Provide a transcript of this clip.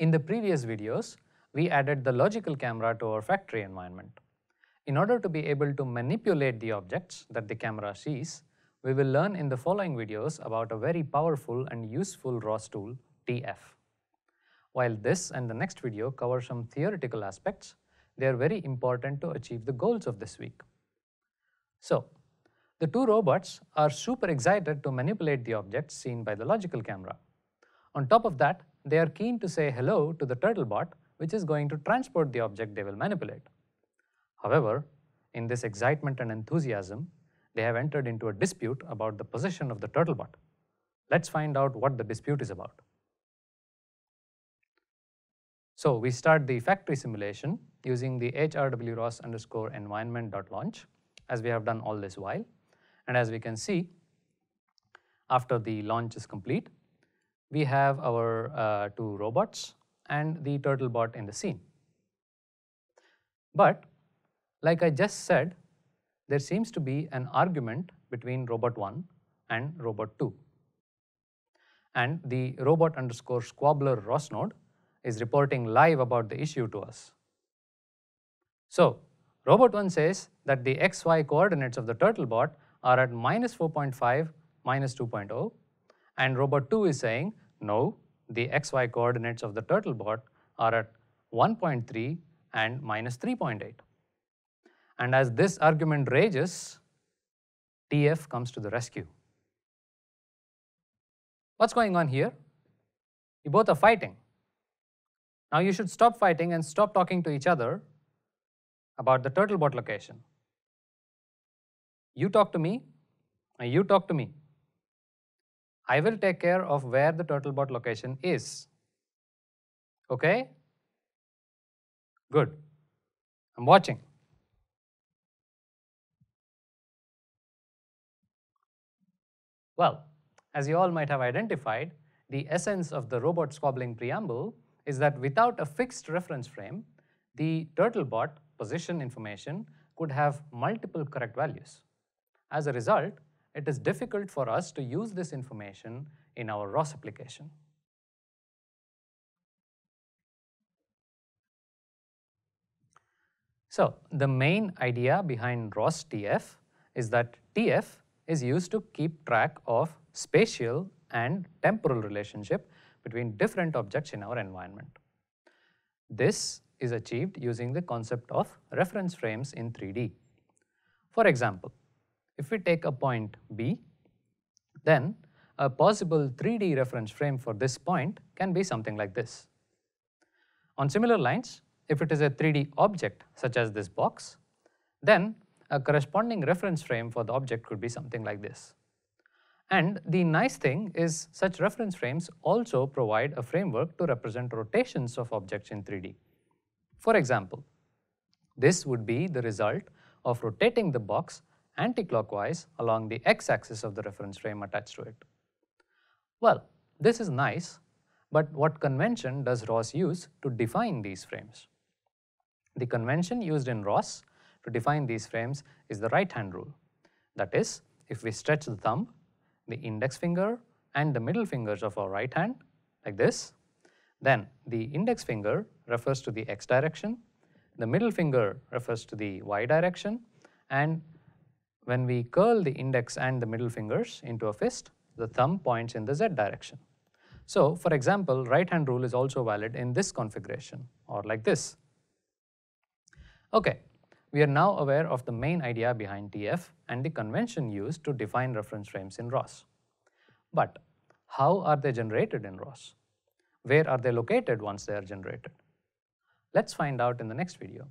In the previous videos, we added the logical camera to our factory environment. In order to be able to manipulate the objects that the camera sees, we will learn in the following videos about a very powerful and useful ROS tool, TF. While this and the next video cover some theoretical aspects, they are very important to achieve the goals of this week. So, the two robots are super excited to manipulate the objects seen by the logical camera. On top of that, they are keen to say hello to the turtlebot which is going to transport the object they will manipulate. However, in this excitement and enthusiasm, they have entered into a dispute about the position of the turtlebot. Let's find out what the dispute is about. So we start the factory simulation using the hrwros underscore environment.launch as we have done all this while. And as we can see, after the launch is complete, we have our uh, two robots and the turtlebot in the scene. But like I just said, there seems to be an argument between robot 1 and robot 2. And the robot underscore squabbler ROS node is reporting live about the issue to us. So robot 1 says that the xy coordinates of the turtlebot are at minus 4.5, minus 2.0 and robot 2 is saying no, the xy coordinates of the turtlebot are at 1.3 and minus 3.8. And as this argument rages, TF comes to the rescue. What's going on here? You both are fighting. Now you should stop fighting and stop talking to each other about the turtlebot location. You talk to me, and you talk to me. I will take care of where the turtlebot location is. Okay? Good. I'm watching. Well, as you all might have identified, the essence of the robot squabbling preamble is that without a fixed reference frame, the turtlebot position information could have multiple correct values. As a result, it is difficult for us to use this information in our ROS application. So the main idea behind ROS TF is that TF is used to keep track of spatial and temporal relationship between different objects in our environment. This is achieved using the concept of reference frames in 3D. For example, if we take a point B, then a possible 3D reference frame for this point can be something like this. On similar lines, if it is a 3D object such as this box, then a corresponding reference frame for the object could be something like this. And the nice thing is such reference frames also provide a framework to represent rotations of objects in 3D. For example, this would be the result of rotating the box anticlockwise along the x-axis of the reference frame attached to it. Well, this is nice, but what convention does ROS use to define these frames? The convention used in ROS to define these frames is the right hand rule. That is, if we stretch the thumb, the index finger and the middle fingers of our right hand like this, then the index finger refers to the x direction, the middle finger refers to the y direction and when we curl the index and the middle fingers into a fist, the thumb points in the z direction. So for example, right hand rule is also valid in this configuration or like this. Okay, we are now aware of the main idea behind TF and the convention used to define reference frames in ROS. But how are they generated in ROS? Where are they located once they are generated? Let's find out in the next video.